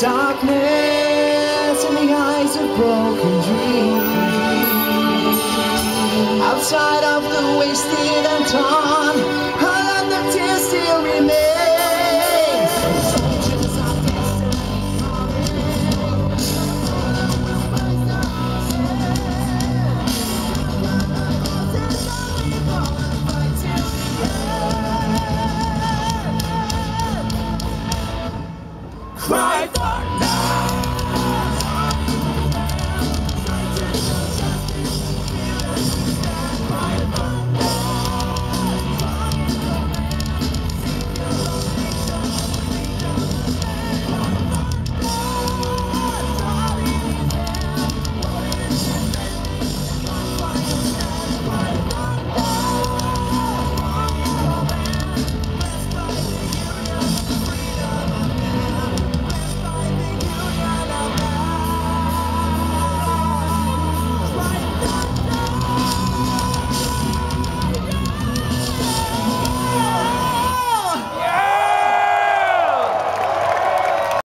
darkness in the eyes of broken dreams. Outside of the wasted and torn